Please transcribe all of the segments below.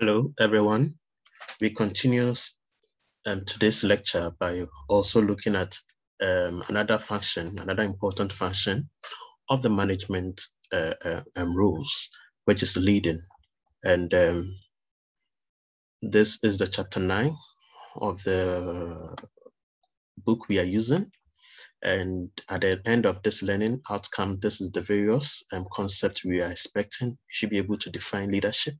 Hello, everyone. We continue um, today's lecture by also looking at um, another function, another important function of the management uh, uh, um, rules, which is leading. And um, this is the chapter nine of the book we are using. And at the end of this learning outcome, this is the various um, concepts we are expecting. You should be able to define leadership.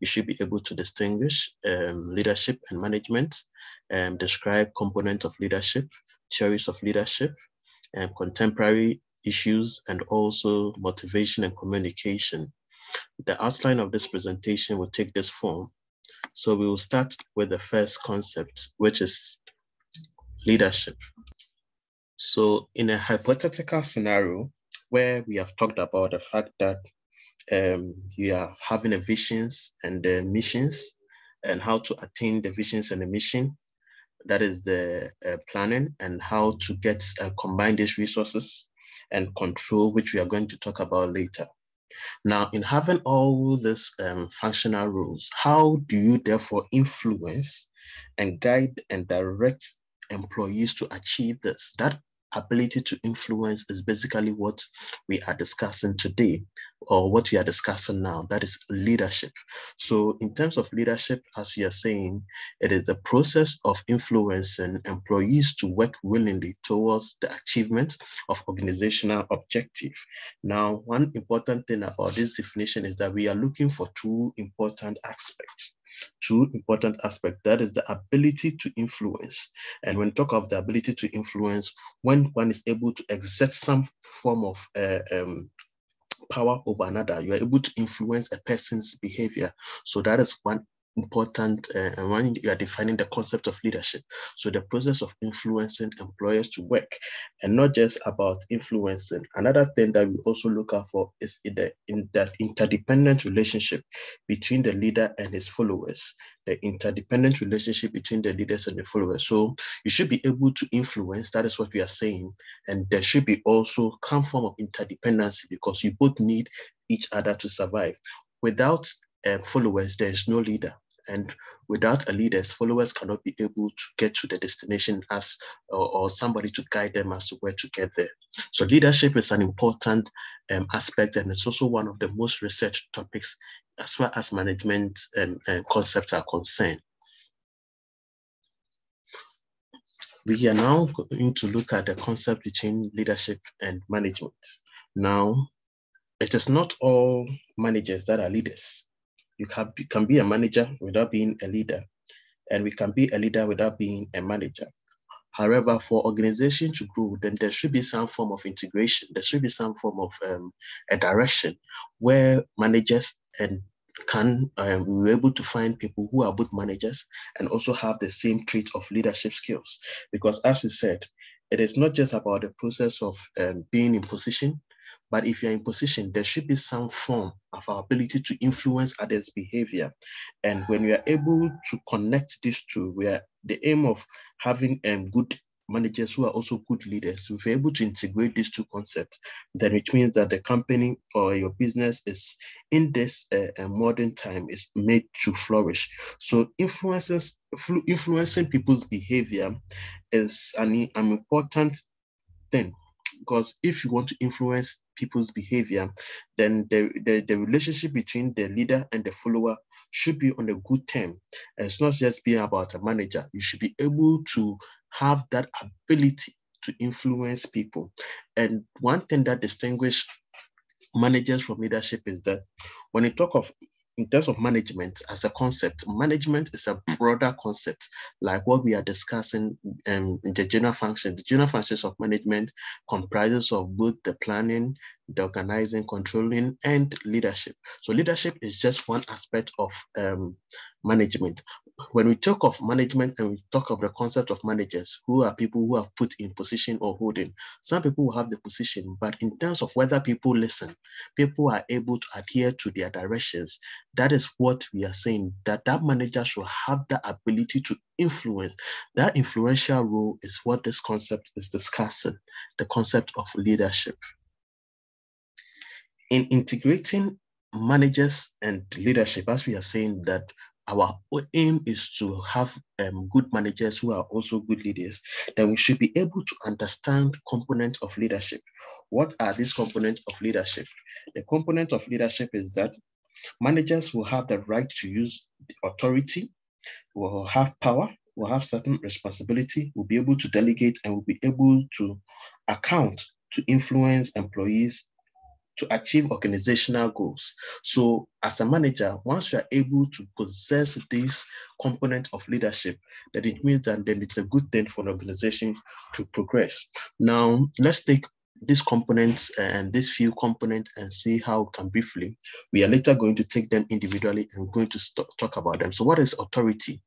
You should be able to distinguish um, leadership and management, and describe components of leadership, theories of leadership, and contemporary issues, and also motivation and communication. The outline of this presentation will take this form. So we will start with the first concept, which is leadership. So in a hypothetical scenario where we have talked about the fact that um, you are having a visions and the missions and how to attain the visions and the mission, that is the uh, planning and how to get uh, combine these resources and control, which we are going to talk about later. Now, in having all these um, functional rules, how do you therefore influence and guide and direct employees to achieve this? That ability to influence is basically what we are discussing today or what we are discussing now that is leadership. So in terms of leadership as we are saying it is the process of influencing employees to work willingly towards the achievement of organizational objective. Now one important thing about this definition is that we are looking for two important aspects two important aspects. That is the ability to influence. And when talk of the ability to influence, when one is able to exert some form of uh, um, power over another, you are able to influence a person's behavior. So that is one important uh, when you are defining the concept of leadership. So the process of influencing employers to work and not just about influencing. Another thing that we also look out for is in, the, in that interdependent relationship between the leader and his followers, the interdependent relationship between the leaders and the followers. So you should be able to influence, that is what we are saying. And there should be also some form of interdependency because you both need each other to survive. Without uh, followers, there is no leader. And without a leader, followers cannot be able to get to the destination as or, or, somebody to guide them as to where to get there. So leadership is an important um, aspect, and it's also one of the most researched topics as far as management and, and concepts are concerned. We are now going to look at the concept between leadership and management. Now, it is not all managers that are leaders you can be, can be a manager without being a leader, and we can be a leader without being a manager. However, for organization to grow, then there should be some form of integration. There should be some form of um, a direction where managers and can um, we were able to find people who are both managers and also have the same trait of leadership skills. Because as we said, it is not just about the process of um, being in position, but if you're in position, there should be some form of our ability to influence others' behavior. And when we are able to connect these two, we are the aim of having um, good managers who are also good leaders, if we're able to integrate these two concepts, then it means that the company or your business is in this uh, modern time is made to flourish. So influences influencing people's behavior is an, an important thing because if you want to influence people's behavior, then the, the, the relationship between the leader and the follower should be on a good term. And it's not just being about a manager. You should be able to have that ability to influence people. And one thing that distinguishes managers from leadership is that when you talk of in terms of management as a concept, management is a broader concept, like what we are discussing um, in the general function. The general functions of management comprises of both the planning, the organizing, controlling, and leadership. So leadership is just one aspect of um, management. When we talk of management and we talk of the concept of managers, who are people who are put in position or holding, some people will have the position, but in terms of whether people listen, people are able to adhere to their directions, that is what we are saying, that that manager should have the ability to influence. That influential role is what this concept is discussing, the concept of leadership. In integrating managers and leadership, as we are saying that our aim is to have um, good managers who are also good leaders, then we should be able to understand components of leadership. What are these components of leadership? The component of leadership is that managers will have the right to use authority, will have power, will have certain responsibility, will be able to delegate, and will be able to account to influence employees to achieve organizational goals. So as a manager, once you are able to possess this component of leadership, that it means that then it's a good thing for an organization to progress. Now, let's take these components and these few components and see how can briefly. We are later going to take them individually and going to talk about them. So what is authority?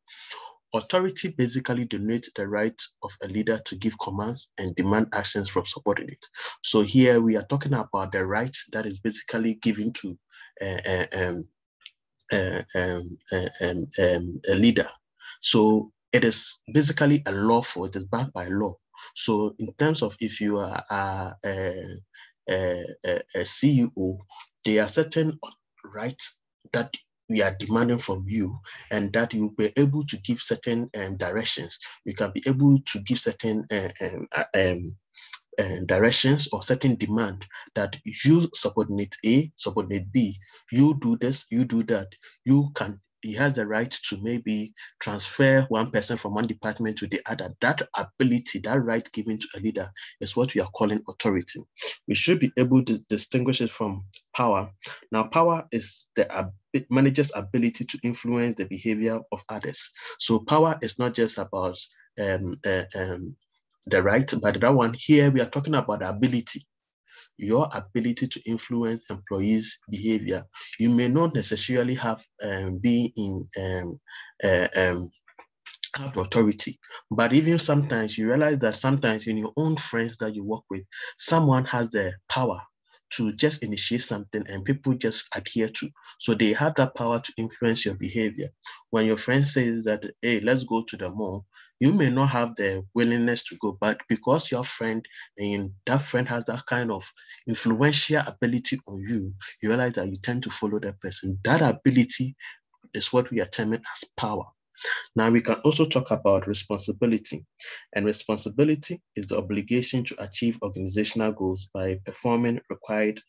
Authority basically denotes the right of a leader to give commands and demand actions from subordinates. So here we are talking about the right that is basically given to uh, um, uh, um, um, a leader. So it is basically a lawful, it is backed by law. So in terms of if you are a, a, a, a CEO, there are certain rights that we are demanding from you and that you'll be able to give certain um, directions. You can be able to give certain uh, um, uh, directions or certain demand that you subordinate A, subordinate B, you do this, you do that. You can he has the right to maybe transfer one person from one department to the other. That ability, that right given to a leader is what we are calling authority. We should be able to distinguish it from power. Now, power is the manager's ability to influence the behavior of others. So power is not just about um, uh, um, the right, but that one here we are talking about the ability your ability to influence employees' behavior. You may not necessarily have um, be in um, uh, um, have authority, but even sometimes you realize that sometimes in your own friends that you work with, someone has the power to just initiate something and people just adhere to. So they have that power to influence your behavior. When your friend says that, hey, let's go to the mall, you may not have the willingness to go, but because your friend and that friend has that kind of influential ability on you, you realize that you tend to follow that person. That ability is what we are terming as power. Now we can also talk about responsibility. And responsibility is the obligation to achieve organizational goals by performing required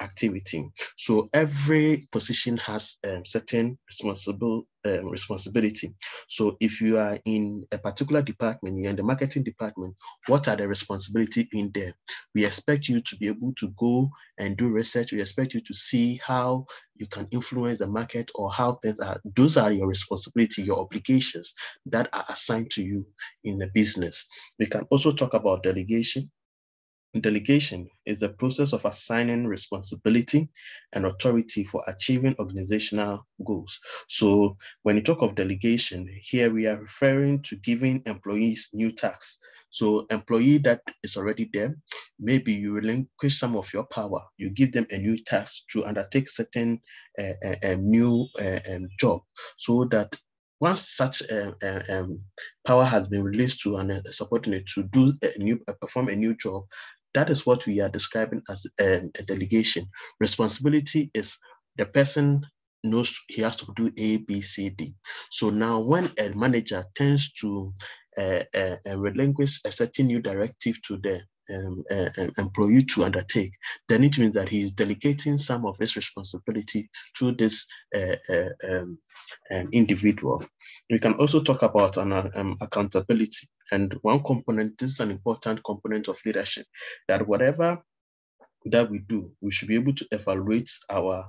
activity. So every position has um, certain responsible um, responsibility. So if you are in a particular department, you're in the marketing department, what are the responsibility in there? We expect you to be able to go and do research. We expect you to see how you can influence the market or how things are. Those are your responsibility, your obligations that are assigned to you in the business. We can also talk about delegation Delegation is the process of assigning responsibility and authority for achieving organizational goals. So when you talk of delegation, here we are referring to giving employees new tasks. So employee that is already there, maybe you relinquish some of your power. You give them a new task to undertake certain uh, uh, new uh, um, job so that once such um, um, power has been released to a subordinate to do a new perform a new job, that is what we are describing as a, a delegation. Responsibility is the person knows he has to do A, B, C, D. So now when a manager tends to uh, uh, uh relinquish a certain new directive to the um, uh, employee to undertake, then it means that he is delegating some of his responsibility to this uh, um, individual. We can also talk about an um, accountability. And one component, this is an important component of leadership, that whatever that we do, we should be able to evaluate our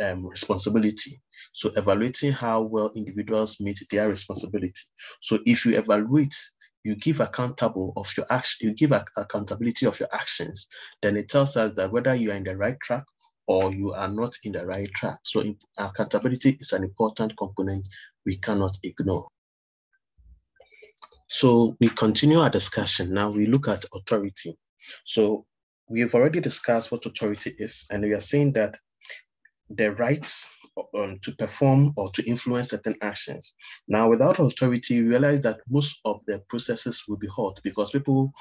um, responsibility. So evaluating how well individuals meet their responsibility. So if you evaluate, you give accountable of your action, you give accountability of your actions, then it tells us that whether you are in the right track or you are not in the right track. So accountability is an important component we cannot ignore. So we continue our discussion. Now we look at authority. So we've already discussed what authority is, and we are saying that the rights um, to perform or to influence certain actions. Now, without authority, we realize that most of the processes will be hot because people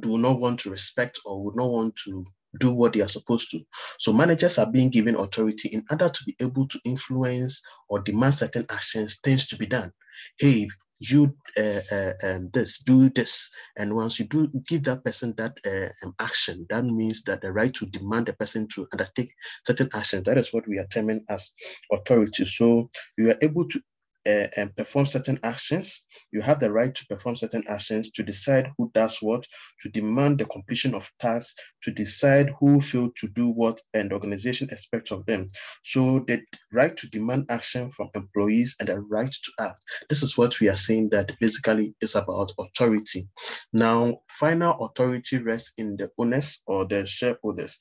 do not want to respect or would not want to do what they are supposed to. So managers are being given authority in order to be able to influence or demand certain actions, things to be done. Hey, you uh, uh, this, do this. And once you do give that person that uh, action, that means that the right to demand the person to undertake certain actions, that is what we are terming as authority. So you are able to uh, and perform certain actions. You have the right to perform certain actions, to decide who does what, to demand the completion of tasks, to decide who failed to do what, and organization expects of them. So the right to demand action from employees and the right to act. This is what we are saying that basically is about authority. Now, final authority rests in the owners or the shareholders.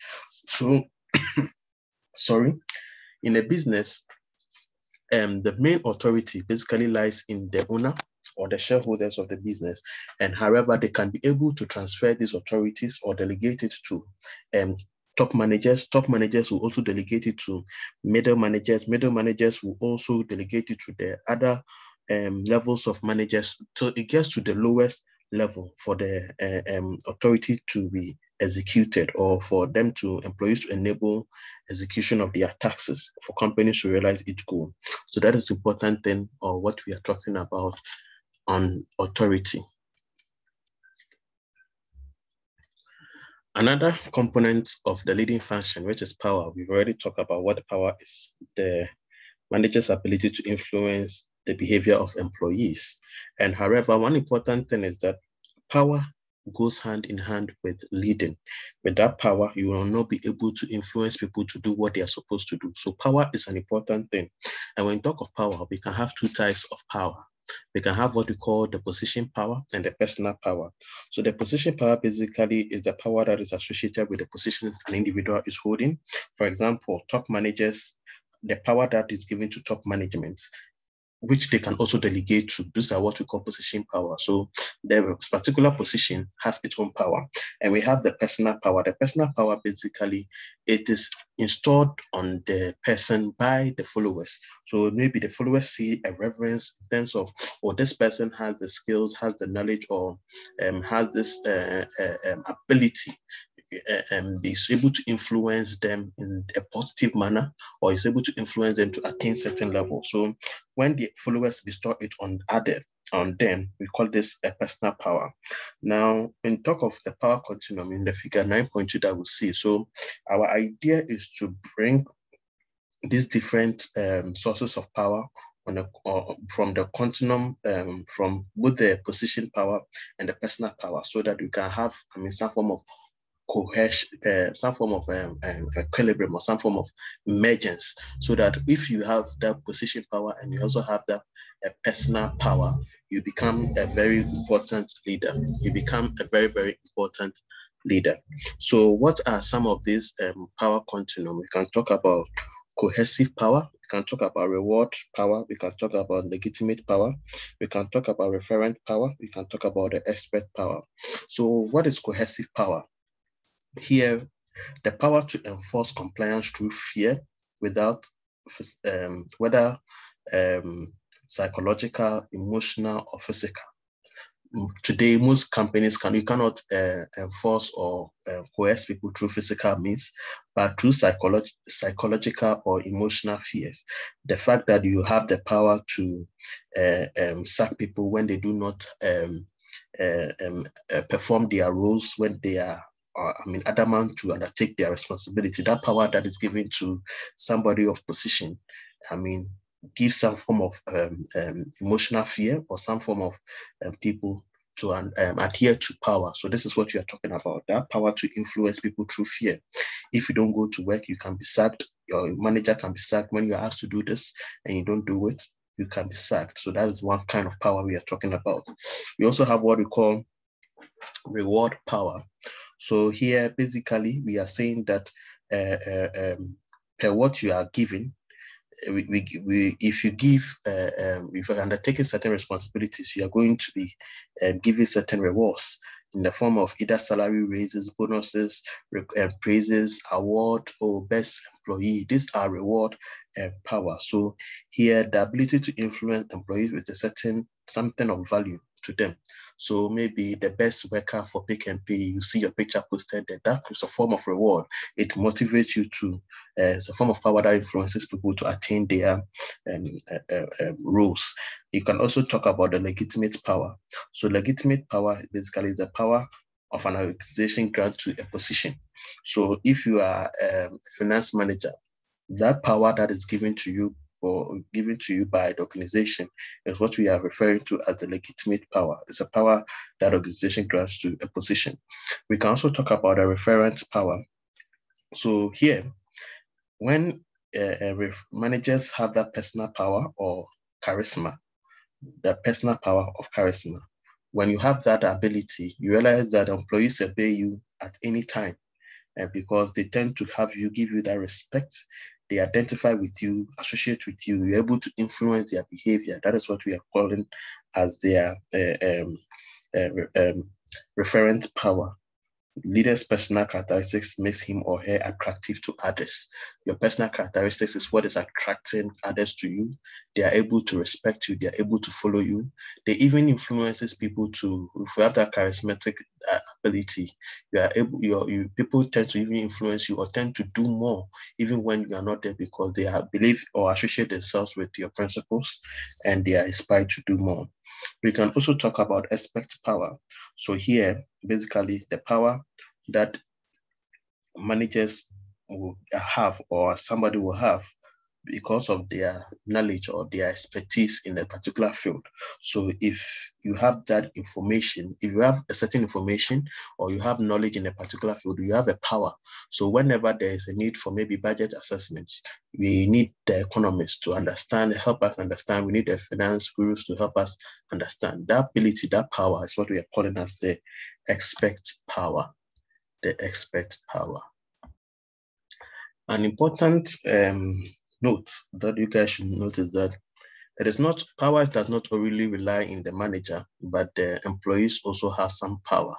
So, sorry, in a business, um, the main authority basically lies in the owner or the shareholders of the business. And however, they can be able to transfer these authorities or delegate it to um, top managers. Top managers will also delegate it to middle managers. Middle managers will also delegate it to the other um, levels of managers. So it gets to the lowest level for the uh, um, authority to be executed or for them to employees to enable execution of their taxes for companies to realize its goal. So that is important thing or uh, what we are talking about on authority. Another component of the leading function, which is power, we've already talked about what power is, the manager's ability to influence the behavior of employees. And however, one important thing is that power goes hand in hand with leading. With that power, you will not be able to influence people to do what they are supposed to do. So power is an important thing. And when we talk of power, we can have two types of power. We can have what we call the position power and the personal power. So the position power basically is the power that is associated with the positions an individual is holding. For example, top managers the power that is given to top management which they can also delegate to. These are what we call position power. So the particular position has its own power. And we have the personal power. The personal power, basically, it is installed on the person by the followers. So maybe the followers see a reverence in terms of, or oh, this person has the skills, has the knowledge, or um, has this uh, uh, um, ability um, is able to influence them in a positive manner or is able to influence them to attain certain level. So when the followers bestow it on other on them, we call this a personal power. Now, in talk of the power continuum in the figure 9.2 that we see, so our idea is to bring these different um, sources of power on a, uh, from the continuum, um, from both the position power and the personal power, so that we can have, I mean, some form of cohesion, uh, some form of um, um, equilibrium or some form of emergence, so that if you have that position power and you also have that uh, personal power, you become a very important leader. You become a very, very important leader. So what are some of these um, power continuum? We can talk about coercive power, we can talk about reward power, we can talk about legitimate power, we can talk about referent power, we can talk about the expert power. So what is coercive power? Here, the power to enforce compliance through fear without um, whether um, psychological, emotional, or physical. Today, most companies can you cannot uh, enforce or uh, coerce people through physical means, but through psycholo- psychological or emotional fears. The fact that you have the power to uh, um, sack people when they do not um, uh, um, uh, perform their roles when they are uh, I mean, adamant to undertake their responsibility, that power that is given to somebody of position, I mean, gives some form of um, um, emotional fear or some form of um, people to um, adhere to power. So this is what you are talking about, that power to influence people through fear. If you don't go to work, you can be sacked. Your manager can be sacked when you're asked to do this and you don't do it, you can be sacked. So that is one kind of power we are talking about. We also have what we call reward power. So here, basically, we are saying that uh, uh, um, per what you are given, uh, we, we, we, if you give, uh, um, if you're undertaking certain responsibilities, you are going to be uh, given certain rewards in the form of either salary raises, bonuses, uh, praises, award, or best employee. These are reward and power. So here, the ability to influence employees with a certain something of value to them. So maybe the best worker for Pick n Pay, you see your picture posted there. That is a form of reward. It motivates you to, uh, it's a form of power that influences people to attain their um, uh, uh, roles. You can also talk about the legitimate power. So legitimate power basically is the power of an organization grant to a position. So if you are um, a finance manager, that power that is given to you or given to you by the organization is what we are referring to as the legitimate power. It's a power that organization grants to a position. We can also talk about a referent power. So here, when uh, managers have that personal power or charisma, the personal power of charisma, when you have that ability, you realize that employees obey you at any time uh, because they tend to have you give you that respect they identify with you, associate with you, you're able to influence their behavior. That is what we are calling as their uh, um, uh, um, referent power. Leader's personal characteristics makes him or her attractive to others. Your personal characteristics is what is attracting others to you. They are able to respect you. They are able to follow you. They even influences people to, if you have that charismatic uh, ability, you are able, your, you, people tend to even influence you or tend to do more even when you are not there because they are believe or associate themselves with your principles and they are inspired to do more. We can also talk about expect power. So here, basically the power that managers will have or somebody will have because of their knowledge or their expertise in a particular field. So if you have that information, if you have a certain information or you have knowledge in a particular field, you have a power. So whenever there is a need for maybe budget assessments, we need the economists to understand, help us understand. We need the finance gurus to help us understand. That ability, that power is what we are calling as the expect power the expert power. An important um, note that you guys should notice that it is not power does not only rely in the manager, but the employees also have some power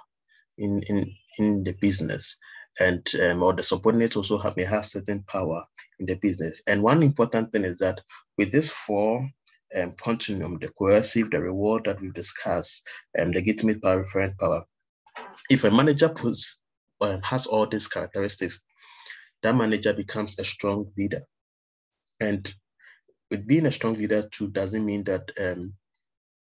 in in in the business, and um, or the subordinates also have, may have certain power in the business. And one important thing is that with this four um, continuum, the coercive, the reward that we discussed, and um, the legitimate power, referent power, if a manager puts um, has all these characteristics, that manager becomes a strong leader. And with being a strong leader too doesn't mean that um,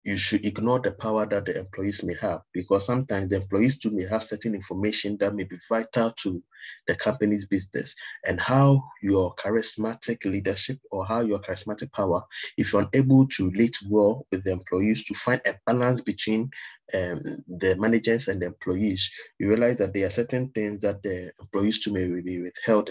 you should ignore the power that the employees may have because sometimes the employees too may have certain information that may be vital to the company's business. And how your charismatic leadership or how your charismatic power, if you're unable to relate well with the employees to find a balance between um, the managers and the employees, you realize that there are certain things that the employees too may be withheld.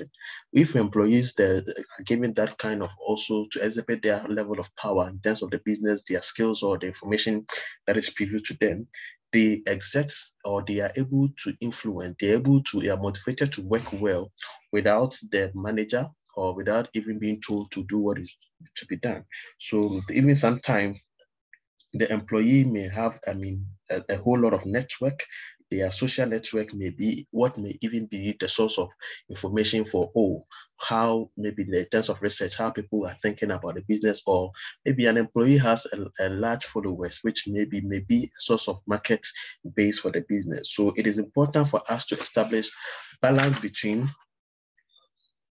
If employees are given that kind of also to exhibit their level of power in terms of the business, their skills or the information that is previewed to them, they exert or they are able to influence, they're able to, they are motivated to work well without the manager or without even being told to do what is to be done. So even sometimes the employee may have, I mean, a, a, whole lot of network. Their social network may be what may even be the source of information for oh, how maybe in terms of research, how people are thinking about the business, or maybe an employee has a, a large followers, which maybe may be a source of market base for the business. So it is important for us to establish balance between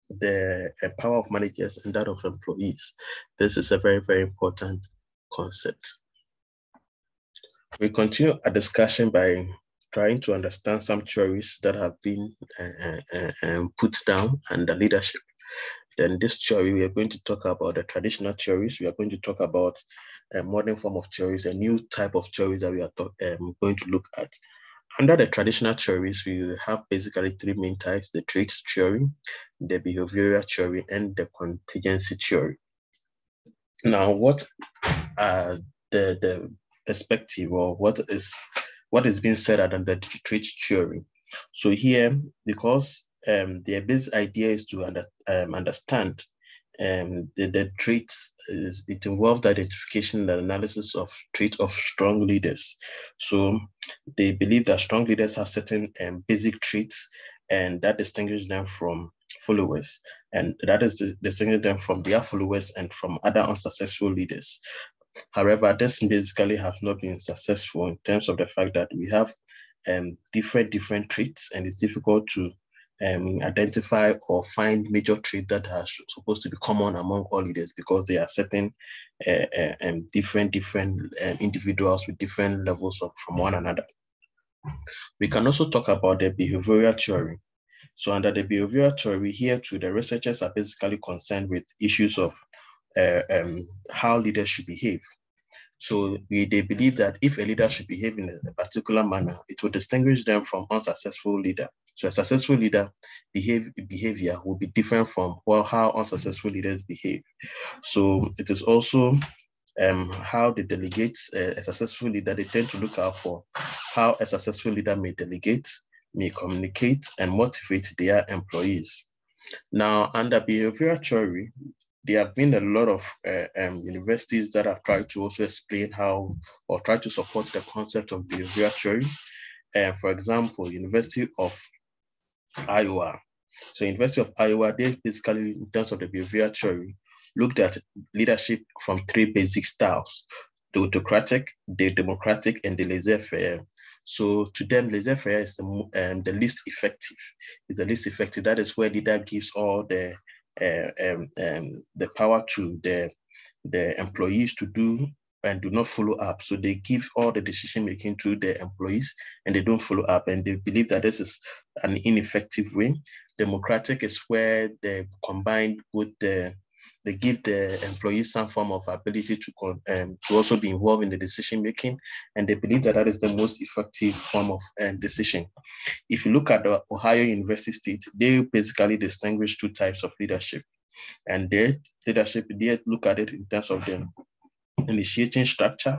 the power of managers and that of employees. This is a very, very important concept. We continue our discussion by trying to understand some theories that have been uh, uh, put down under leadership. Then this theory, we are going to talk about the traditional theories. We are going to talk about a modern form of theories, a new type of theories that we are um, going to look at. Under the traditional theories, we have basically three main types, the traits theory, the behavioral theory, and the contingency theory. Now, what are the, the perspective or what is what is being said under the trait theory. So here, because um, their basic idea is to under, um, understand um, the, the traits, is, it involves identification and analysis of traits of strong leaders. So they believe that strong leaders have certain um, basic traits and that distinguishes them from followers. And that is distinguishing them from their followers and from other unsuccessful leaders. However, this basically have not been successful in terms of the fact that we have um, different different traits, and it's difficult to um, identify or find major traits that are supposed to be common among all leaders because there are certain uh, uh, um, different different um, individuals with different levels of from one another. We can also talk about the behavioral theory. So under the behavioral theory, here too, the researchers are basically concerned with issues of uh, um, how leaders should behave. So we, they believe that if a leader should behave in a particular manner, it will distinguish them from unsuccessful leader. So a successful leader behave, behavior will be different from well, how unsuccessful leaders behave. So it is also um, how the delegates, uh, a successful leader, they tend to look out for how a successful leader may delegate, may communicate, and motivate their employees. Now, under behavioral theory, there have been a lot of uh, um, universities that have tried to also explain how or try to support the concept of behavioral theory. Uh, for example, University of Iowa. So University of Iowa, they basically, in terms of the behavioral theory, looked at leadership from three basic styles, the autocratic, the democratic, and the laissez-faire. So to them, laissez-faire is the, um, the least effective. Is the least effective. That is where leader gives all the um, um, the power to the the employees to do and do not follow up. So they give all the decision making to the employees and they don't follow up. And they believe that this is an ineffective way. Democratic is where they combine with the they give the employees some form of ability to, um, to also be involved in the decision making, and they believe that that is the most effective form of um, decision. If you look at the Ohio University State, they basically distinguish two types of leadership, and their leadership they look at it in terms of the initiating structure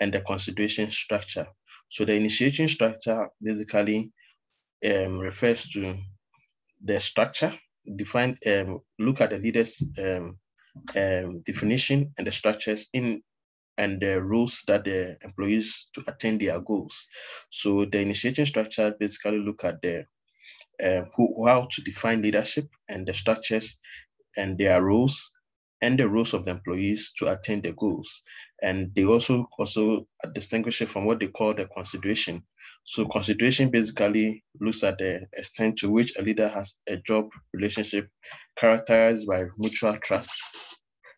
and the consideration structure. So the initiating structure basically um, refers to the structure define um, look at the leaders um, um, definition and the structures in and the rules that the employees to attain their goals. So the initiating structure basically look at the uh, who, how to define leadership and the structures and their rules and the rules of the employees to attain the goals. And they also also distinguish it from what they call the consideration. So consideration basically looks at the extent to which a leader has a job relationship characterized by mutual trust,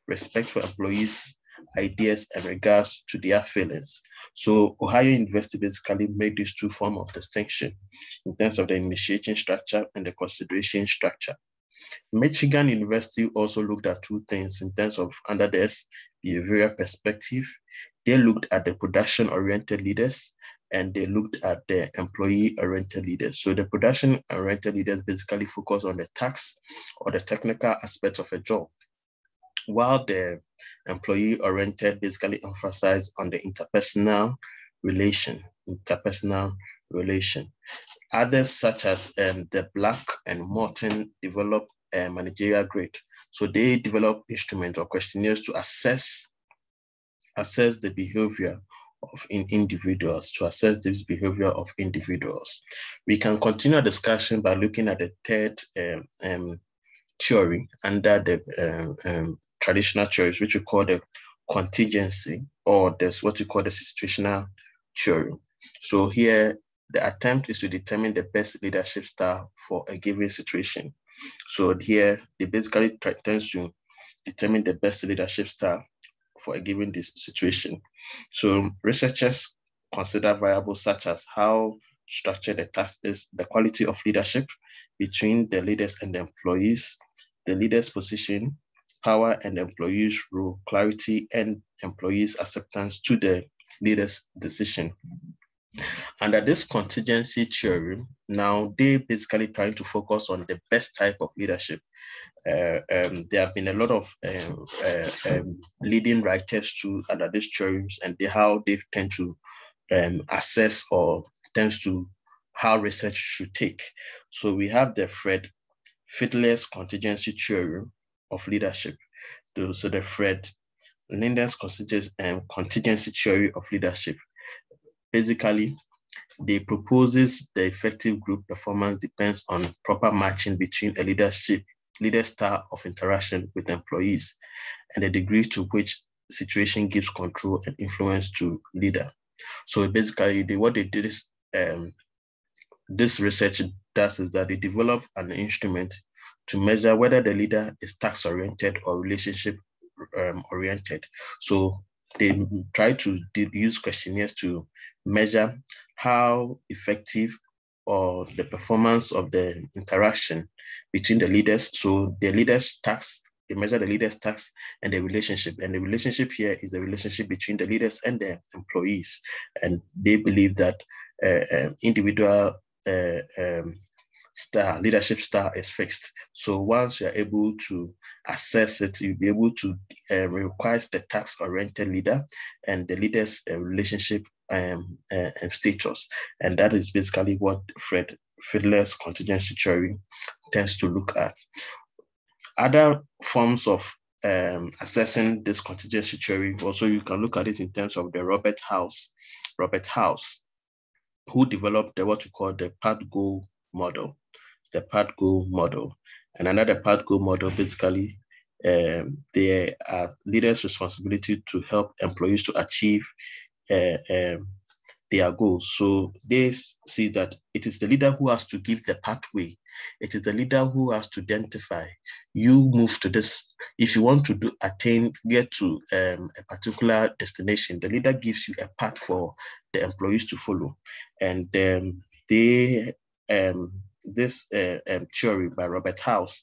respect for employees, ideas, and regards to their feelings. So Ohio University basically made these two form of distinction in terms of the initiating structure and the consideration structure. Michigan University also looked at two things in terms of under this behavioral perspective. They looked at the production-oriented leaders and they looked at the employee-oriented leaders. So the production-oriented leaders basically focus on the tax or the technical aspect of a job, while the employee-oriented basically emphasize on the interpersonal relation, interpersonal relation. Others such as um, the Blake and Mouton develop a managerial grid. So they develop instruments or questionnaires to assess assess the behavior of in individuals to assess this behavior of individuals. We can continue a discussion by looking at the third um, um, theory under the um, um traditional theories, which we call the contingency, or there's what we call the situational theory. So here, the attempt is to determine the best leadership style for a given situation. So here, they basically try, tends to determine the best leadership style for a given situation. So researchers consider variables such as how structured the task is, the quality of leadership between the leaders and the employees, the leader's position, power and employees' role, clarity and employees' acceptance to the leader's decision. Under this contingency theory, now they basically trying to focus on the best type of leadership. Uh, um, there have been a lot of um, uh, um, leading writers to under these theories and they, how they tend to um, assess or tends to how research should take. So we have the Fred Fiedler's contingency theory of leadership. So the Fred Linden's um, contingency theory of leadership basically, they proposes the effective group performance depends on proper matching between a leadership leader style of interaction with employees and the degree to which situation gives control and influence to leader. So basically, they, what they did is um, this research does is that they develop an instrument to measure whether the leader is task oriented or relationship um, oriented. So they try to use questionnaires to measure how effective or the performance of the interaction between the leaders. So the leaders' tasks, they measure the leaders' tasks and the relationship. And the relationship here is the relationship between the leaders and the employees. And they believe that uh, uh, individual uh, um, star, leadership star is fixed. So once you're able to assess it, you'll be able to uh, require the task-oriented leader and the leader's uh, relationship um, uh, status. And that is basically what Fred Fiedler's contingency theory tends to look at. Other forms of um, assessing this contingency theory, also you can look at it in terms of the Robert House, Robert House, who developed the, what we call the path goal model the path goal model. And another path goal model basically um, they are leaders' responsibility to help employees to achieve um, their goals. So they see that it is the leader who has to give the pathway. It is the leader who has to identify. You move to this. If you want to do attain, get to um, a particular destination, the leader gives you a path for the employees to follow, and um, they um, this uh, um, theory by Robert House,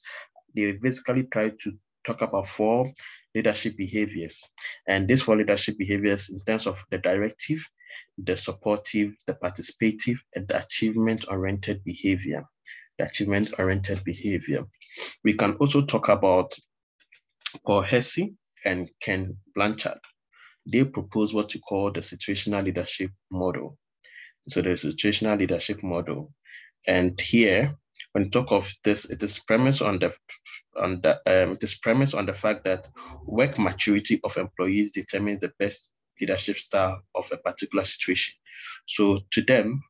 they basically try to talk about four leadership behaviors. And these four leadership behaviors in terms of the directive, the supportive, the participative, and the achievement-oriented behavior. The achievement-oriented behavior. We can also talk about Paul Hersey and Ken Blanchard. They propose what you call the situational leadership model. So the situational leadership model and here, when you talk of this, it is premise on the on the um, it is premise on the fact that work maturity of employees determines the best leadership style of a particular situation. So to them,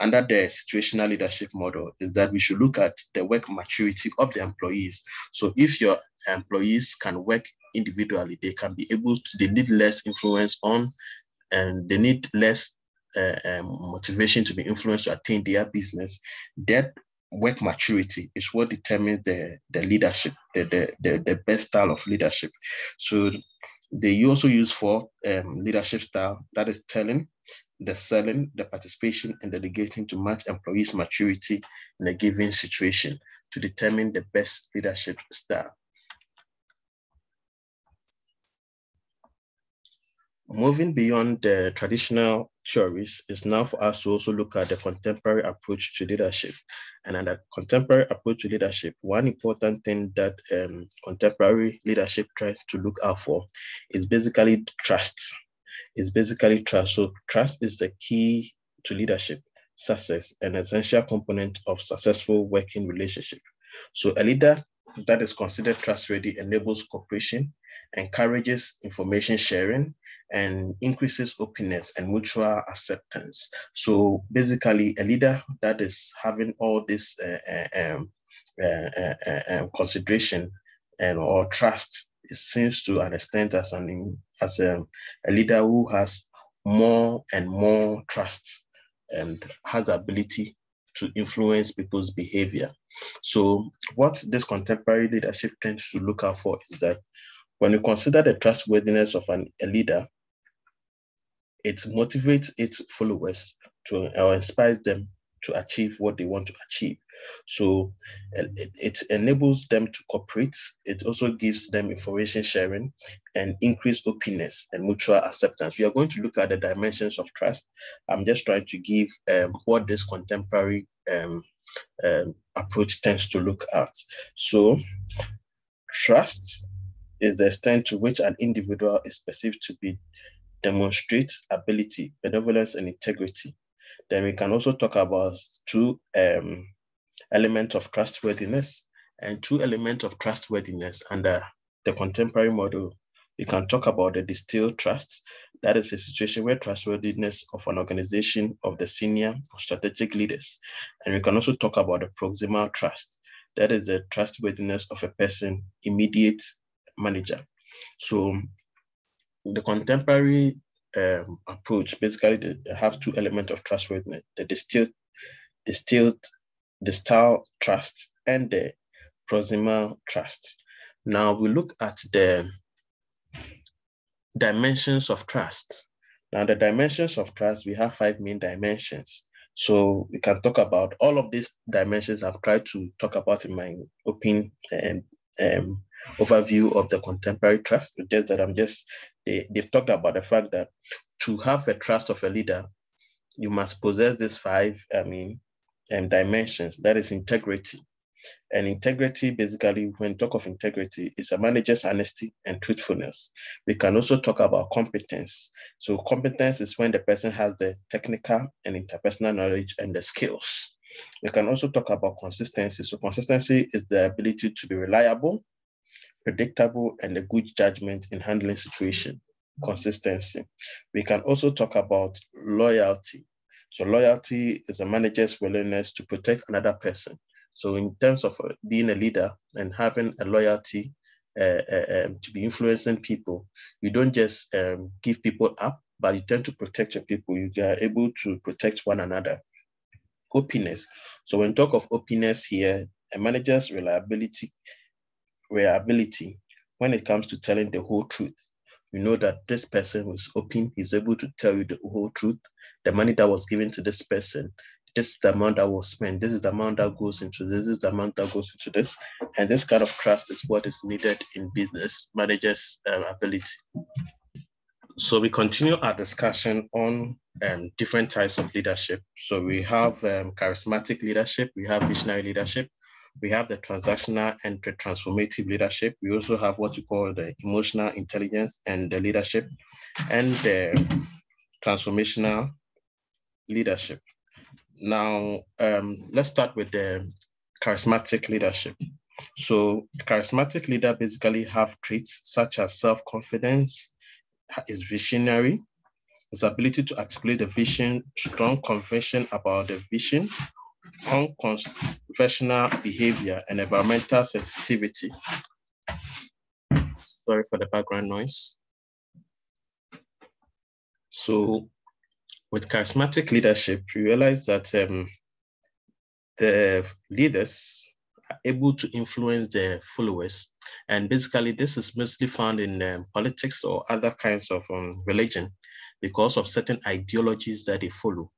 under the situational leadership model is that we should look at the work maturity of the employees. So if your employees can work individually, they can be able to, they need less influence on, and they need less uh, um, motivation to be influenced to attain their business, that work maturity is what determines the, the leadership, the, the, the, the best style of leadership. So they also use for um, leadership style, that is telling, the selling, the participation, and delegating to match employees' maturity in a given situation to determine the best leadership style. Moving beyond the traditional theories is now for us to also look at the contemporary approach to leadership. And in the contemporary approach to leadership, one important thing that um, contemporary leadership tries to look out for is basically trust. Is basically trust. So trust is the key to leadership success, an essential component of successful working relationship. So a leader that is considered trustworthy enables cooperation, encourages information sharing, and increases openness and mutual acceptance. So basically, a leader that is having all this uh, uh um, uh, uh, uh, um, consideration and or trust it seems to understand as an as a, a leader who has more and more trust and has the ability to influence people's behavior. So what this contemporary leadership tends to look out for is that when you consider the trustworthiness of an, a leader, it motivates its followers to or inspires them to achieve what they want to achieve. So it, it, enables them to cooperate. It also gives them information sharing and increased openness and mutual acceptance. We are going to look at the dimensions of trust. I'm just trying to give um, what this contemporary um, um, approach tends to look at. So trust is the extent to which an individual is perceived to be demonstrates ability, benevolence, and integrity. Then we can also talk about two um, elements of trustworthiness and two elements of trustworthiness under the contemporary model. We can talk about the distal trust. That is a situation where trustworthiness of an organization of the senior or strategic leaders. And we can also talk about the proximal trust. That is the trustworthiness of a person, immediate manager. So the contemporary um, approach basically have two elements of trustworthiness: the distilled, distilled, style trust and the proximal trust. Now we look at the dimensions of trust. Now the dimensions of trust, we have five main dimensions. So we can talk about all of these dimensions I've tried to talk about in my open and um, overview of the contemporary trust. Just that I'm just, they, they've talked about the fact that to have a trust of a leader, you must possess these five, I mean, um, dimensions. That is integrity, and integrity, basically, when talk of integrity, is a manager's honesty and truthfulness. We can also talk about competence. So competence is when the person has the technical and interpersonal knowledge and the skills. We can also talk about consistency. So consistency is the ability to be reliable, predictable, and a good judgment in handling situation. Consistency. We can also talk about loyalty. So loyalty is a manager's willingness to protect another person. So in terms of uh, being a leader and having a loyalty uh, uh, um, to be influencing people, you don't just um, give people up, but you tend to protect your people. You are able to protect one another. Openness. So when talk of openness here, a manager's reliability, reliability when it comes to telling the whole truth. You know that this person was open, he's able to tell you the whole truth. The money that was given to this person this is the amount that was spent, this is the amount that goes into this, this is the amount that goes into this. And this kind of trust is what is needed in business managers' um, ability. So we continue our discussion on um, different types of leadership. So we have um, charismatic leadership, we have visionary leadership, we have the transactional and the transformative leadership. We also have what you call the emotional intelligence and the leadership and the transformational leadership. Now, um, let's start with the charismatic leadership. So charismatic leader basically have traits such as self-confidence, is visionary, his ability to articulate the vision, strong conviction about the vision, unconventional behavior, and environmental sensitivity. Sorry for the background noise. So with charismatic leadership, you realize that um, the leaders are able to influence their followers. And basically, this is mostly found in um, politics or other kinds of um, religion because of certain ideologies that they follow.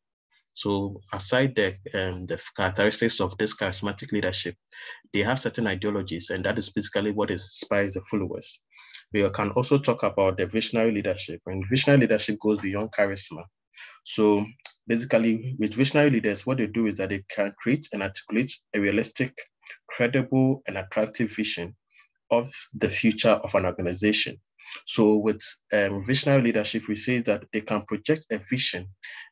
So aside the, um, the characteristics of this charismatic leadership, they have certain ideologies, and that is basically what inspires the followers. We can also talk about the visionary leadership, and visionary leadership goes beyond charisma. So basically, with visionary leaders, what they do is that they can create and articulate a realistic, credible, and attractive vision of the future of an organization. So with um, visionary leadership, we say that they can project a vision.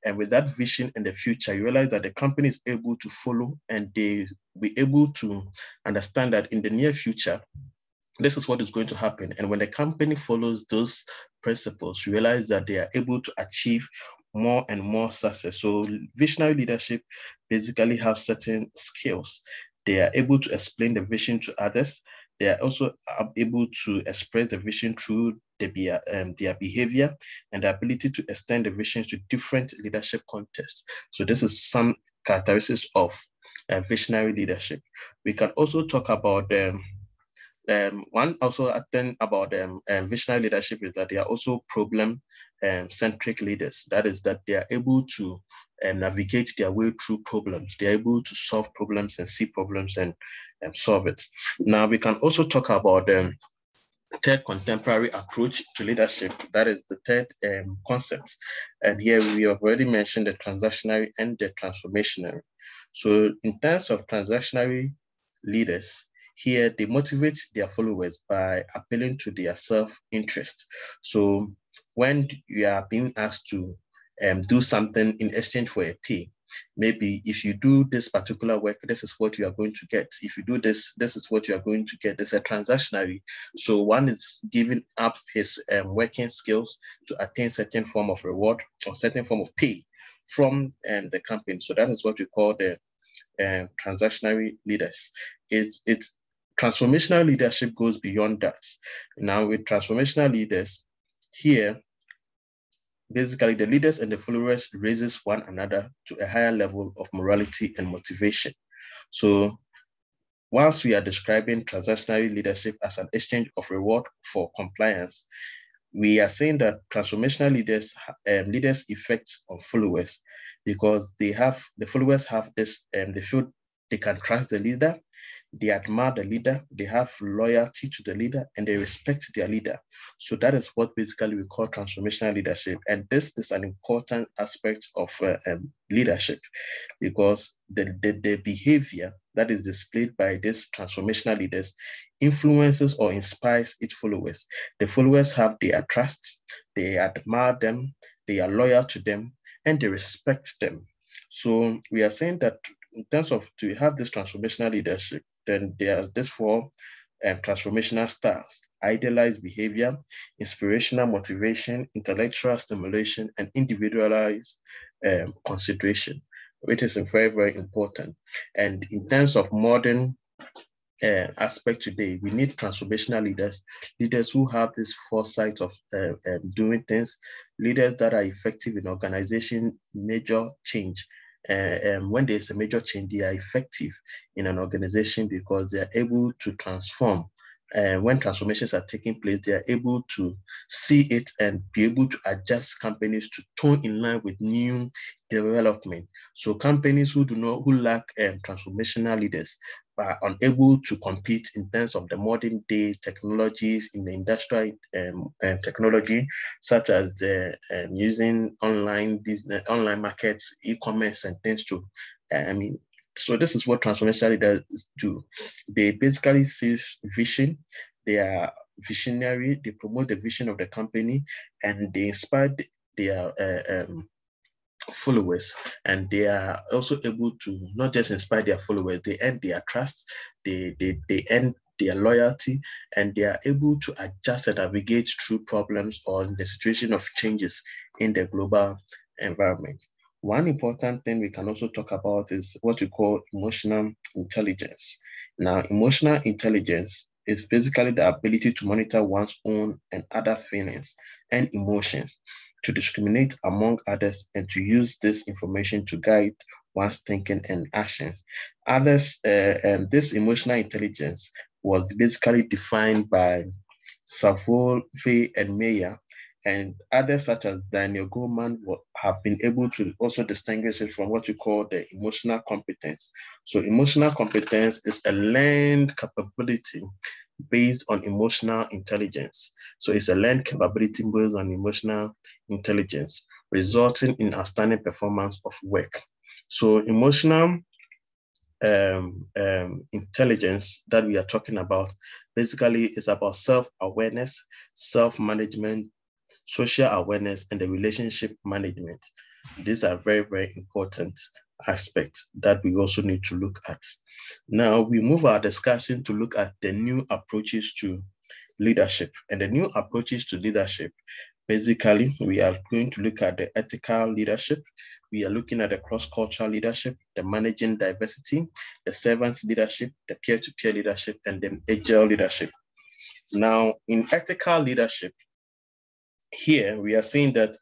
And with that vision in the future, you realize that the company is able to follow and they be able to understand that in the near future, this is what is going to happen. And when the company follows those principles, you realize that they are able to achieve more and more success. So visionary leadership basically have certain skills. They are able to explain the vision to others. They are also able to express the vision through the, um, their behavior and the ability to extend the vision to different leadership contexts. So this is some characteristics of uh, visionary leadership. We can also talk about um, um, one also thing about um, visionary leadership is that they are also problem um, centric leaders. That is that they are able to um, navigate their way through problems. They are able to solve problems and see problems and um, solve it. Now we can also talk about the third contemporary approach to leadership. That is the third concept. And here we have already mentioned the transactionary and the transformational. So in terms of transactionary leaders, here, they motivate their followers by appealing to their self-interest. So when you are being asked to um, do something in exchange for a pay, maybe if you do this particular work, this is what you are going to get. If you do this, this is what you are going to get. It's a transactionary. So one is giving up his um, working skills to attain certain form of reward or certain form of pay from um, the company. So that is what we call the um, transactionary leaders. It's, it's transformational leadership goes beyond that. Now, with transformational leaders, here, basically the leaders and the followers raises one another to a higher level of morality and motivation. So once we are describing transactional leadership as an exchange of reward for compliance, we are saying that transformational leaders um, leaders effects on followers because they have the followers have this um, they feel they can trust the leader they admire the leader, they have loyalty to the leader, and they respect their leader. So that is what basically we call transformational leadership. And this is an important aspect of uh, um, leadership because the, the, the behavior that is displayed by these transformational leaders influences or inspires its followers. The followers have their trust, they admire them, they are loyal to them, and they respect them. So we are saying that in terms of to have this transformational leadership, then there's this four um, transformational styles, idealized behavior, inspirational motivation, intellectual stimulation, and individualized um, consideration, which is very, very important. And in terms of modern uh, aspect today, we need transformational leaders, leaders who have this foresight of uh, um, doing things, leaders that are effective in organization major change, uh, um, when there's a major change, they are effective in an organization because they are able to transform. Uh, when transformations are taking place, they are able to see it and be able to adjust companies to tone in line with new development. So companies who do not, who lack um, transformational leaders are unable to compete in terms of the modern day technologies in the industrial um, um, technology, such as the um, using online business, online markets, e-commerce, and things to. I mean, so this is what transformational leaders do. They basically see vision. They are visionary. They promote the vision of the company, and they inspire their uh, um, followers and they are also able to not just inspire their followers they earn their trust they they, they earn their loyalty and they are able to adjust and navigate through problems or the situation of changes in the global environment one important thing we can also talk about is what we call emotional intelligence now emotional intelligence is basically the ability to monitor one's own and other feelings and emotions to discriminate among others and to use this information to guide one's thinking and actions. Others, uh, um, this emotional intelligence was basically defined by Salovey and Mayer, and others such as Daniel Goleman have been able to also distinguish it from what we call the emotional competence. So emotional competence is a learned capability based on emotional intelligence. So it's a learned capability based on emotional intelligence, resulting in outstanding performance of work. So emotional um, um, intelligence that we are talking about basically is about self-awareness, self-management, social awareness, and the relationship management. These are very, very important aspects that we also need to look at. Now we move our discussion to look at the new approaches to leadership. And the new approaches to leadership, basically, we are going to look at the ethical leadership. We are looking at the cross-cultural leadership, the managing diversity, the servant leadership, the peer-to-peer -peer leadership, and the agile leadership. Now, in ethical leadership, here we are saying that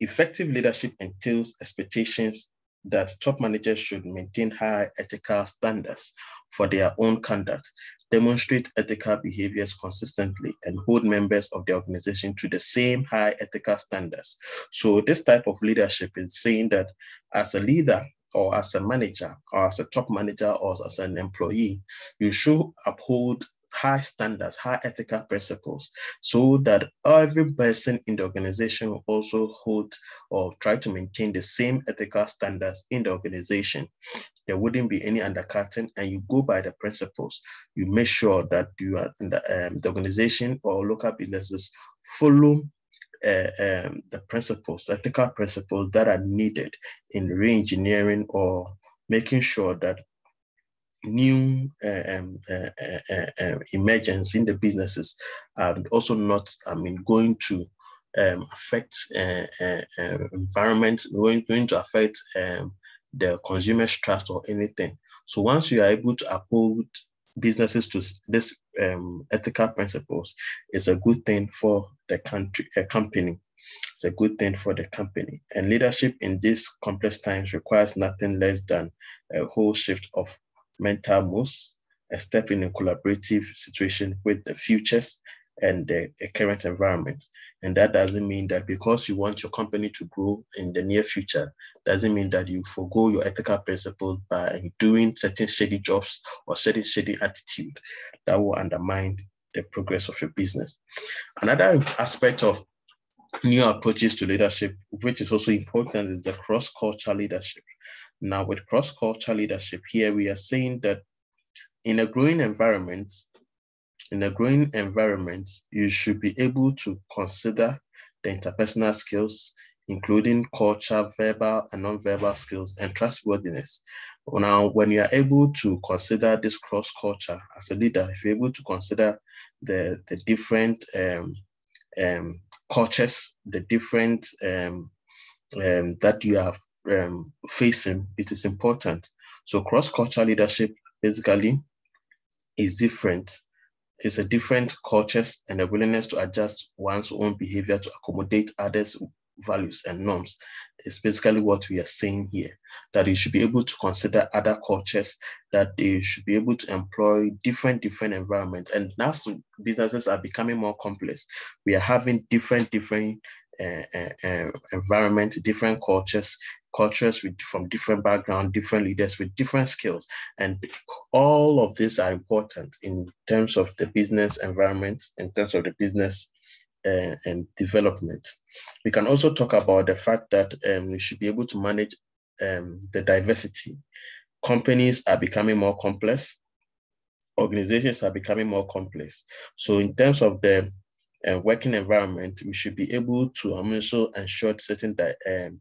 effective leadership entails expectations that top managers should maintain high ethical standards for their own conduct, demonstrate ethical behaviors consistently, and hold members of the organization to the same high ethical standards. So this type of leadership is saying that as a leader, or as a manager, or as a top manager, or as an employee, you should uphold high standards, high ethical principles, so that every person in the organization will also hold or try to maintain the same ethical standards in the organization. There wouldn't be any undercutting, and you go by the principles. You make sure that you are in the, um, the organization or local businesses follow uh, um, the principles, ethical principles that are needed in re-engineering or making sure that new uh, um, uh, uh, uh, emergence in the businesses and also not, I mean, going to um, affect uh, environment, going, going to affect um, the consumer's trust or anything. So once you are able to uphold businesses to this um, ethical principles, it's a good thing for the country, a company. It's a good thing for the company. And leadership in these complex times requires nothing less than a whole shift of mental moves, a step in a collaborative situation with the futures and the, current environment. And that doesn't mean that because you want your company to grow in the near future, doesn't mean that you forego your ethical principles by doing certain shady jobs or certain shady attitude that will undermine the progress of your business. Another aspect of new approaches to leadership, which is also important, is the cross-cultural leadership. Now, with cross-cultural leadership, here we are saying that in a growing environment, in a growing environment, you should be able to consider the interpersonal skills, including culture, verbal and non-verbal skills, and trustworthiness. Now, when you are able to consider this cross culture as a leader, if you're able to consider the, the different um, um, cultures, the different um, um, that you are um, facing, it is important. So cross-cultural leadership basically is different. It's a different cultures and a willingness to adjust one's own behavior to accommodate others' values and norms It's basically what we are saying here that you should be able to consider other cultures that they should be able to employ different different environments and now businesses are becoming more complex we are having different different uh, uh, uh, different cultures cultures with from different background different leaders with different skills and all of these are important in terms of the business environment in terms of the business uh, and development. We can also talk about the fact that um, we should be able to manage um, the diversity. Companies are becoming more complex. Organizations are becoming more complex. So in terms of the uh, working environment, we should be able to also ensure certain di um,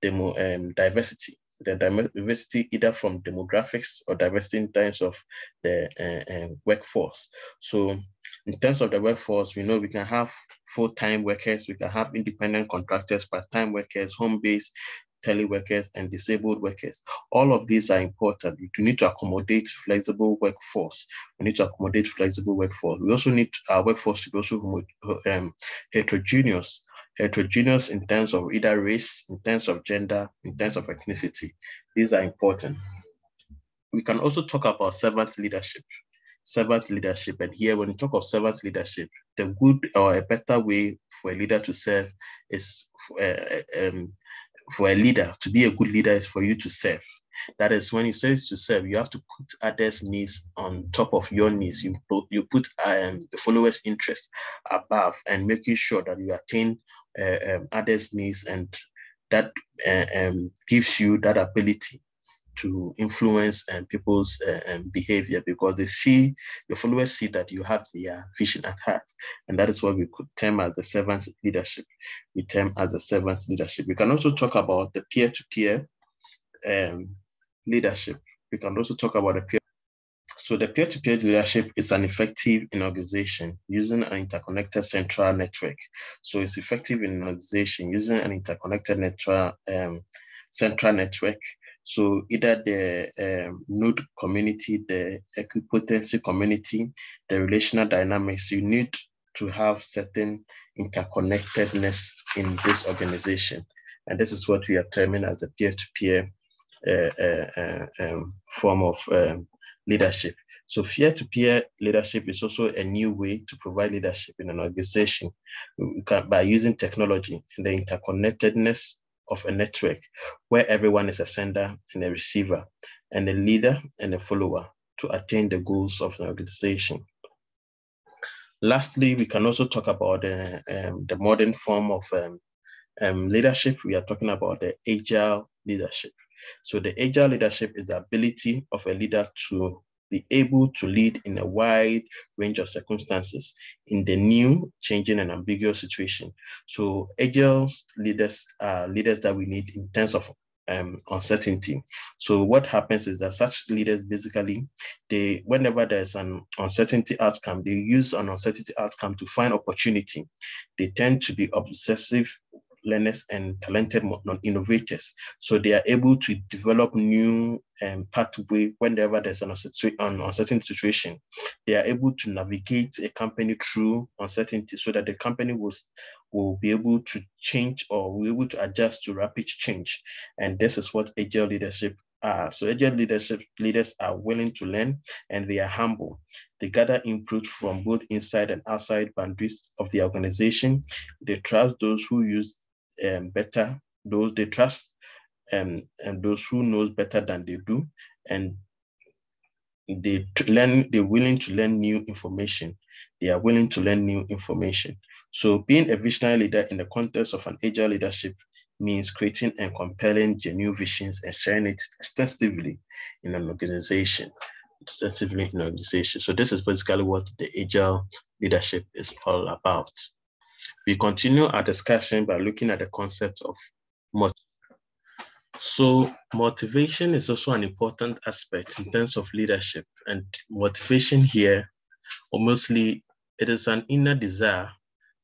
demo, um, diversity the diversity either from demographics or diversity in terms of the uh, uh, workforce. So in terms of the workforce, we know we can have full-time workers, we can have independent contractors, part-time workers, home-based, teleworkers, and disabled workers. All of these are important. We need to accommodate flexible workforce. We need to accommodate flexible workforce. We also need our workforce to be also um, heterogeneous heterogeneous in terms of either race, in terms of gender, in terms of ethnicity. These are important. We can also talk about servant leadership servant leadership. And here, when you talk of servant leadership, the good or a better way for a leader to serve is uh, um, for a leader to be a good leader is for you to serve. That is when you say to serve, you have to put others' needs on top of your needs. You put, you put um, the followers' interest above and making sure that you attain uh, um, others' needs and that uh, um, gives you that ability to influence and people's uh, um, behavior because they see your followers see that you have their vision at heart. And that is what we could term as the servant leadership. We term as the servant leadership. We can also talk about the peer-to-peer um, leadership. We can also talk about the peer so the peer-to-peer leadership is an effective in organization using an interconnected central network. So it's effective in organization using an interconnected network um, central network so either the um, node community, the equipotency community, the relational dynamics, you need to have certain interconnectedness in this organization. And this is what we are terming as a peer-to-peer -peer, uh, uh, um, form of um, leadership. So peer-to-peer leadership is also a new way to provide leadership in an organization by using technology and the interconnectedness of a network where everyone is a sender and a receiver, and a leader and a follower to attain the goals of an organization. Lastly, we can also talk about uh, um, the modern form of um, um, leadership. We are talking about the agile leadership. So the agile leadership is the ability of a leader to be able to lead in a wide range of circumstances in the new, changing, and ambiguous situation. So agile leaders are leaders that we need in terms of um, uncertainty. So what happens is that such leaders basically, they whenever there's an uncertainty outcome, they use an uncertainty outcome to find opportunity. They tend to be obsessive learners and talented innovators. So they are able to develop new um, pathway whenever there's an uncertain situation. They are able to navigate a company through uncertainty so that the company will, will be able to change or will be able to adjust to rapid change. And this is what agile leadership are. So agile leadership leaders are willing to learn and they are humble. They gather input from both inside and outside boundaries of the organization. They trust those who use um, better, those they trust and, and those who knows better than they do. And they learn, they're willing to learn new information. They are willing to learn new information. So being a visionary leader in the context of an agile leadership means creating and compelling genuine visions and sharing it extensively in an organization, extensively in an organization. So this is basically what the agile leadership is all about. We continue our discussion by looking at the concept of motivation. So motivation is also an important aspect in terms of leadership and motivation here, or mostly it is an inner desire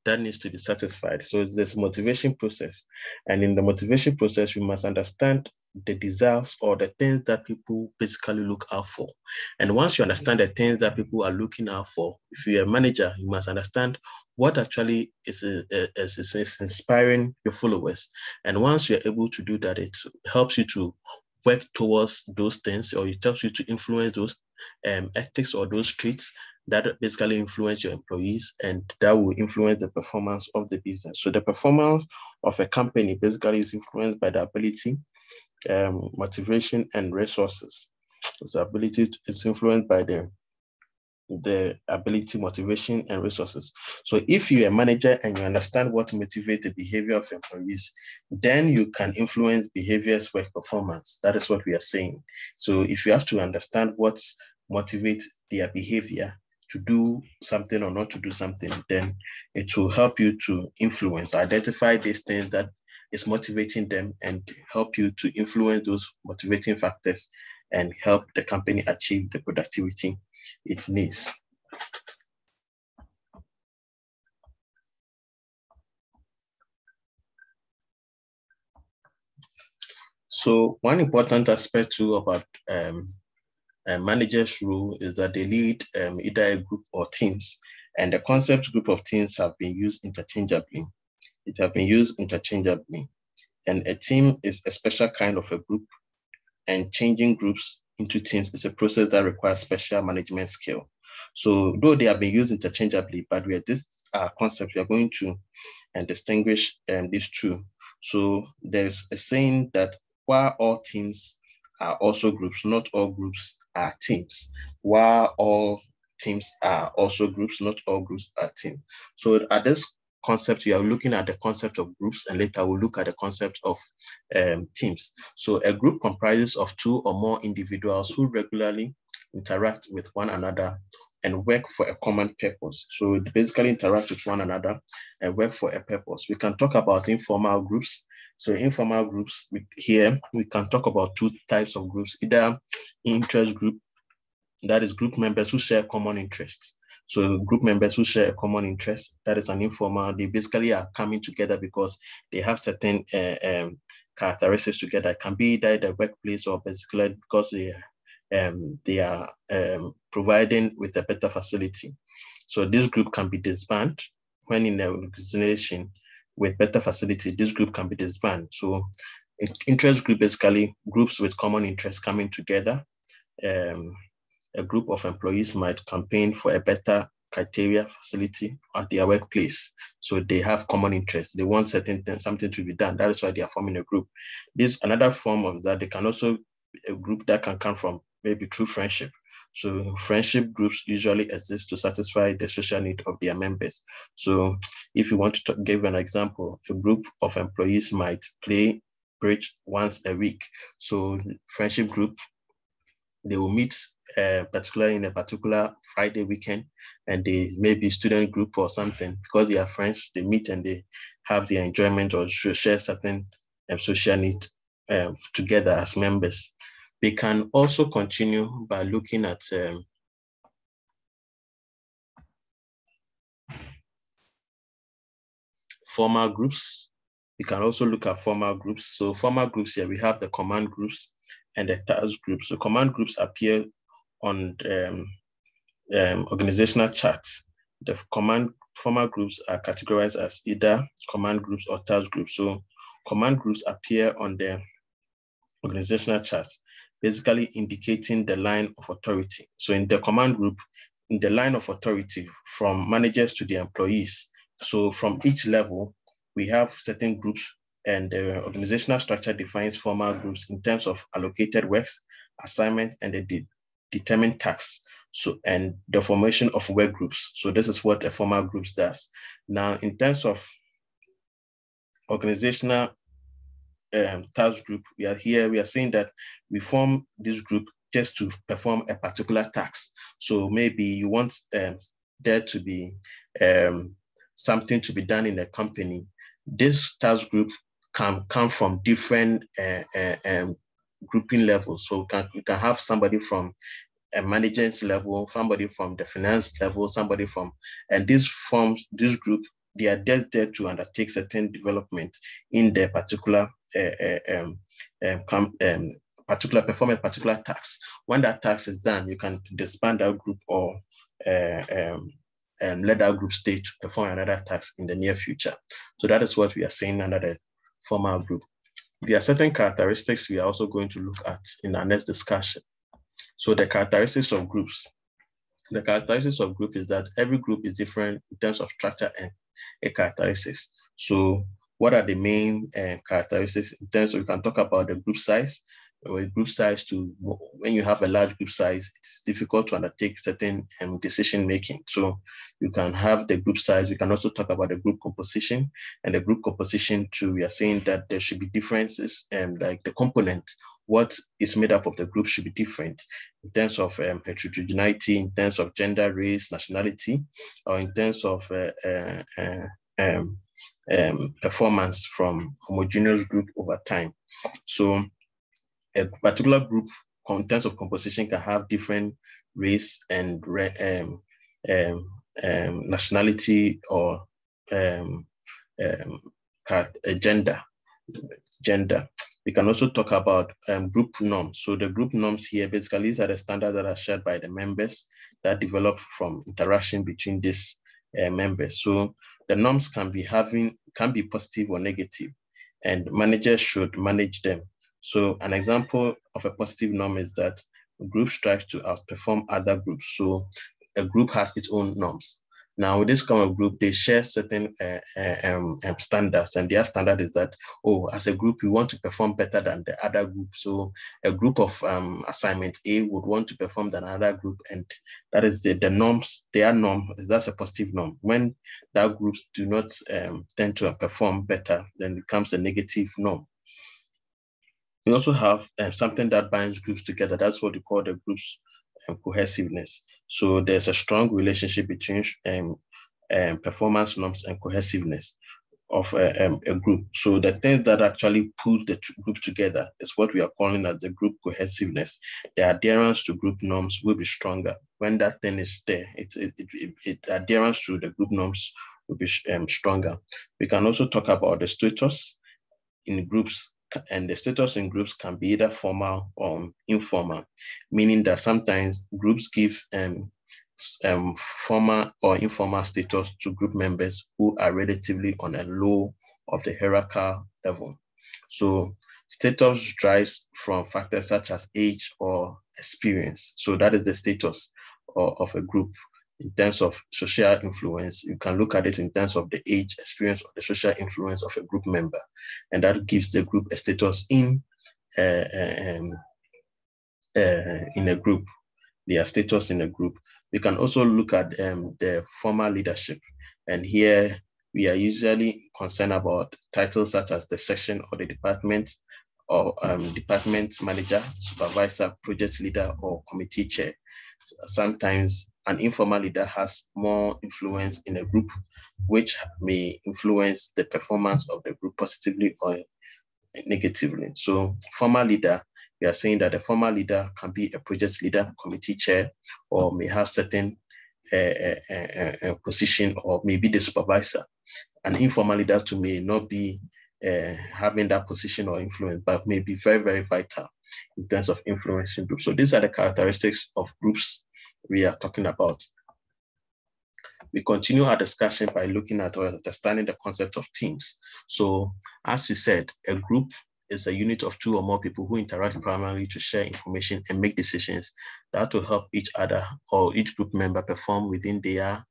that needs to be satisfied. So it's this motivation process. And in the motivation process, we must understand the desires or the things that people basically look out for. And once you understand the things that people are looking out for, if you're a manager, you must understand what actually is, is, is inspiring your followers. And once you're able to do that, it helps you to work towards those things or it helps you to influence those um, ethics or those traits that basically influence your employees and that will influence the performance of the business. So the performance of a company basically is influenced by the ability, um, motivation, and resources. The ability is influenced by the the ability, motivation, and resources. So if you're a manager and you understand what motivates the behavior of employees, then you can influence behaviors, work performance. That is what we are saying. So if you have to understand what motivates their behavior, to do something or not to do something, then it will help you to influence, identify these things that is motivating them and help you to influence those motivating factors and help the company achieve the productivity it needs. So one important aspect too about um, uh, manager's role is that they lead um, either a group or teams. And the concept group of teams have been used interchangeably. It have been used interchangeably. And a team is a special kind of a group and changing groups into teams is a process that requires special management skill. So though they have been used interchangeably, but we are this uh, concept, we are going to and distinguish um, these two. So there's a saying that while all teams are also groups, not all groups are teams. While all teams are also groups, not all groups are teams. So at this concept, we are looking at the concept of groups and later we'll look at the concept of um, teams. So a group comprises of two or more individuals who regularly interact with one another and work for a common purpose. So basically interact with one another and work for a purpose. We can talk about informal groups. So informal groups here, we can talk about two types of groups, either interest group, that is group members who share common interests. So group members who share a common interest, that is an informal, they basically are coming together because they have certain uh, um, characteristics together. It can be either the workplace or basically because they um, they are um, providing with a better facility. So this group can be disbanded when in an organization with better facility, this group can be disbanded. So interest group basically groups with common interests coming together. Um, a group of employees might campaign for a better criteria facility at their workplace. So they have common interests. They want certain things, something to be done. That is why they are forming a group. This another form of that. They can also a group that can come from maybe through friendship. So friendship groups usually exist to satisfy the social need of their members. So if you want to give an example, a group of employees might play bridge once a week. So friendship group, they will meet uh, particularly in a particular Friday weekend, and they maybe student group or something because they are friends. They meet and they have their enjoyment or share certain um, social need um, together as members. We can also continue by looking at um, formal groups. We can also look at formal groups. So formal groups here, we have the command groups and the task groups. So command groups appear on um, um, organizational charts. The command formal groups are categorized as either command groups or task groups. So command groups appear on the organizational charts, basically indicating the line of authority. So in the command group, in the line of authority from managers to the employees. So from each level, we have certain groups and the organizational structure defines formal groups in terms of allocated works, assignment, and the de determined tasks. So, and the formation of work groups. So this is what a formal groups does. Now, in terms of organizational um, task group, we are here, we are saying that we form this group just to perform a particular task. So maybe you want um, there to be um, something to be done in a company. This task group can come from different uh, uh, um, grouping levels. So can, you can have somebody from a management level, somebody from the finance level, somebody from, and this forms, this group, they are just there to undertake certain development in their particular um, um, particular perform a particular task. When that task is done, you can disband that group or uh, um, um, let that group stay to perform another task in the near future. So that is what we are saying under the formal group. There are certain characteristics we are also going to look at in our next discussion. So the characteristics of groups. The characteristics of group is that every group is different in terms of structure and characteristics. So what are the main uh, characteristics in terms of, we can talk about the group size, with group size to when you have a large group size, it's difficult to undertake certain um, decision making. So you can have the group size. We can also talk about the group composition and the group composition too. We are saying that there should be differences and um, like the component, what is made up of the group should be different in terms of um, heterogeneity, in terms of gender, race, nationality, or in terms of uh, uh, uh, um, um, performance from homogeneous group over time. So a particular group in terms of composition can have different race and um, um, um, nationality or um, um, gender. Gender. We can also talk about group norms. So the group norms here, basically, these are the standards that are shared by the members that develop from interaction between these uh, members. So the norms can be having can be positive or negative, and managers should manage them so an example of a positive norm is that a group strives to outperform other groups. So a group has its own norms. Now, with this common group, they share certain uh, uh, um, um, standards, and their standard is that, oh, as a group, we want to perform better than the other group. So a group of um, assignment A would want to perform than another group, and that is the, the norms, their norm, is that's a positive norm. When that groups do not um, tend to perform better, then it becomes a negative norm. We also have uh, something that binds groups together. That's what we call the group's um, cohesiveness. So there's a strong relationship between um, um, performance norms and cohesiveness of a, um, a, group. So the things that actually pull the group together is what we are calling as the group cohesiveness. The adherence to group norms will be stronger. When that thing is there, it, it, it, it adherence to the group norms will be um, stronger. We can also talk about the status in groups and the status in groups can be either formal or informal, meaning that sometimes groups give um, um, formal or informal status to group members who are relatively on a low of the hierarchical level. So status drives from factors such as age or experience. So that is the status of, of a group in terms of social influence. You can look at it in terms of the age, experience, or the social influence of a group member. And that gives the group a status in, uh, um, uh, in a group, their status in a group. We can also look at um, the formal leadership. And here we are usually concerned about titles such as the section or the department or um, department manager, supervisor, project leader, or committee chair. Sometimes an informal leader has more influence in a group, which may influence the performance of the group positively or negatively. So formal leader, we are saying that the formal leader can be a project leader, committee chair, or may have certain uh, uh, uh, position or maybe the supervisor. An informal leader to may not be uh, having that position or influence, but may be very, very vital in terms of influencing groups. So these are the characteristics of groups we are talking about. We continue our discussion by looking at or understanding the concept of teams. So as we said, a group is a unit of two or more people who interact primarily to share information and make decisions that will help each other or each group member perform within their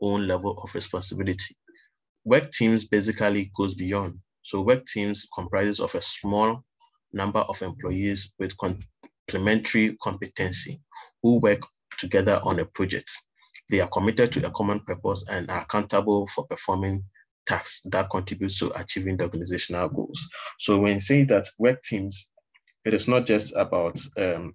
own level of responsibility. Work teams basically goes beyond. So work teams comprises of a small number of employees with complementary competency who work together on a project. They are committed to a common purpose and are accountable for performing tasks that contributes to achieving the organizational goals. So when saying that work teams, it is not just about um,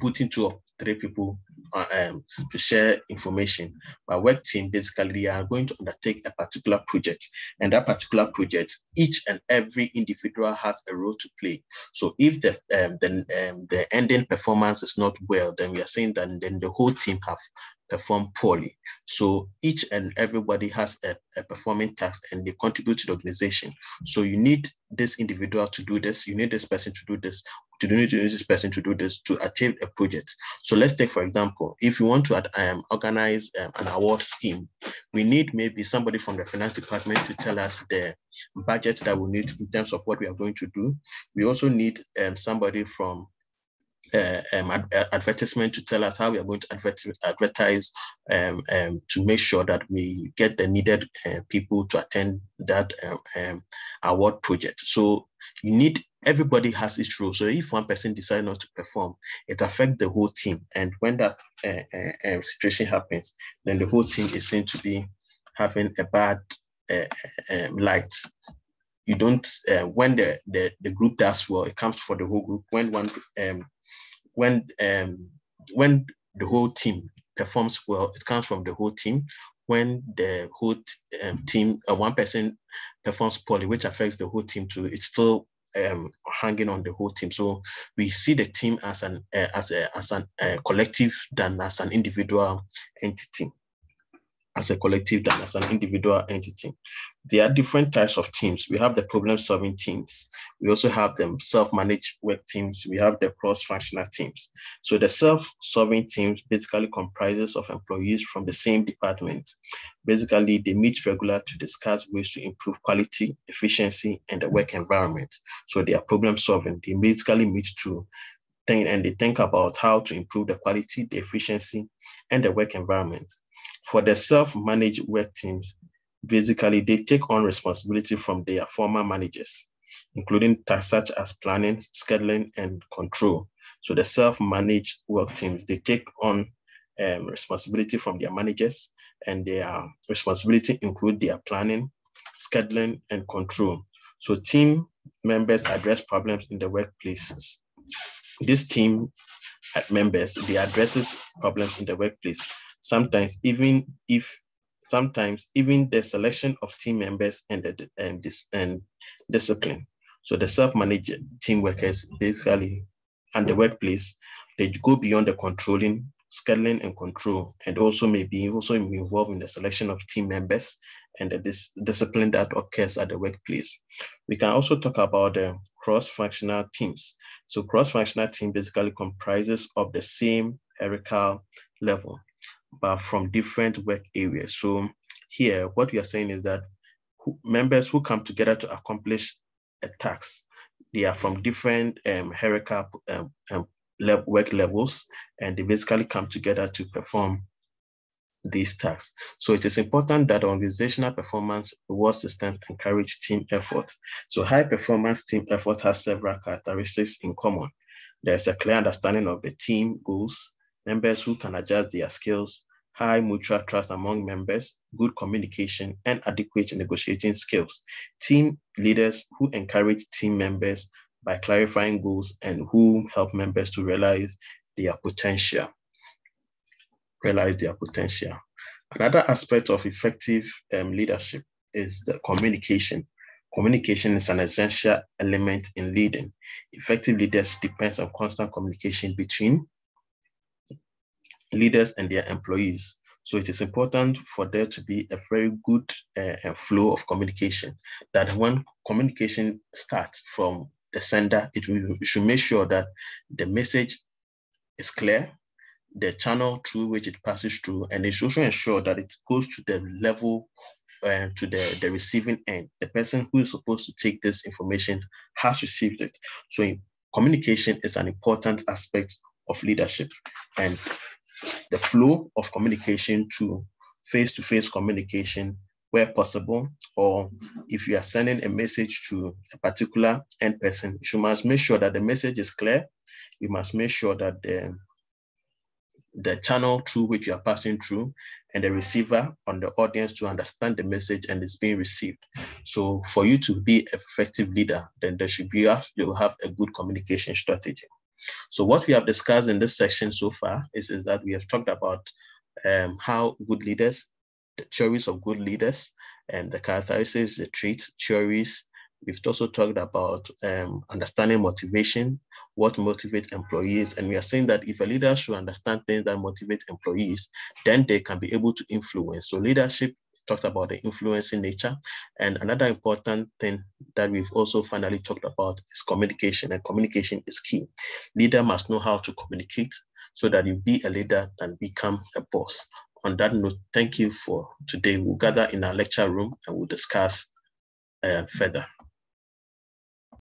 putting two three people uh, um, to share information. My work team basically are going to undertake a particular project, and that particular project, each and every individual has a role to play. So if the um, then um, the ending performance is not well, then we are saying that then the whole team have perform poorly. So each and everybody has a, a, performing task and they contribute to the organization. So you need this individual to do this, you need this person to do this, to do need to use this person to do this to achieve a project. So let's take, for example, if you want to um, organize um, an award scheme, we need maybe somebody from the finance department to tell us the budget that we need in terms of what we are going to do. We also need um, somebody from um, ad uh, advertisement to tell us how we are going to advertise um, um, to make sure that we get the needed uh, people to attend that um, um, award project. So you need everybody has its role. So if one person decides not to perform, it affects the whole team. And when that uh, uh, uh, situation happens, then the whole team is seen to be having a bad um, light you don't uh, when the, the the group does well it comes for the whole group when one um, when um, when the whole team performs well, it comes from the whole team. When the whole um, team, uh, one person performs poorly, which affects the whole team too, it's still um, hanging on the whole team. So we see the team as an uh, as a as an uh, collective than as an individual entity as a collective than as an individual entity. There are different types of teams. We have the problem solving teams. We also have the self-managed work teams. We have the cross-functional teams. So the self-solving teams basically comprises of employees from the same department. Basically, they meet regular to discuss ways to improve quality, efficiency, and the work environment. So they are problem solving. They basically meet to think and they think about how to improve the quality, the efficiency, and the work environment. For the self-managed work teams, basically they take on responsibility from their former managers, including tasks such as planning, scheduling, and control. So the self-managed work teams, they take on um, responsibility from their managers and their responsibility include their planning, scheduling, and control. So team members address problems in the workplaces. This team members, they addresses problems in the workplace sometimes even if sometimes even the selection of team members and the and and discipline. So the self-managed team workers basically and the workplace, they go beyond the controlling, scheduling and control, and also maybe also involved in the selection of team members and the dis discipline that occurs at the workplace. We can also talk about the cross-functional teams. So cross-functional team basically comprises of the same hierarchical level but from different work areas. So here, what we are saying is that who, members who come together to accomplish a task, they are from different um, hierarchical um, um, le work levels, and they basically come together to perform these tasks. So it is important that organizational performance reward system encourage team effort. So high performance team effort has several characteristics in common. There's a clear understanding of the team goals, members who can adjust their skills, high mutual trust among members, good communication, and adequate negotiating skills. Team leaders who encourage team members by clarifying goals and who help members to realize their potential. Realize their potential. Another aspect of effective um, leadership is the communication. Communication is an essential element in leading. Effective leaders depends on constant communication between leaders and their employees. So it is important for there to be a very good uh, flow of communication. That when communication starts from the sender, it will, should make sure that the message is clear, the channel through which it passes through, and it should also ensure that it goes to the level uh, to the, the receiving end. The person who is supposed to take this information has received it. So communication is an important aspect of leadership and the flow of communication to face-to-face communication where possible, or if you are sending a message to a particular end person, you must make sure that the message is clear. You must make sure that the, the channel through which you are passing through and the receiver on the audience to understand the message and it's being received. So for you to be effective leader, then there should be you have a good communication strategy. So what we have discussed in this section so far is, is that we have talked about um, how good leaders, the theories of good leaders, and the characteristics, the traits, theories, We've also talked about um, understanding motivation, what motivates employees. And we are saying that if a leader should understand things that motivate employees, then they can be able to influence. So leadership talked about the influencing nature. And another important thing that we've also finally talked about is communication, and communication is key. Leader must know how to communicate so that you be a leader and become a boss. On that note, thank you for today. We'll gather in our lecture room and we'll discuss uh, further.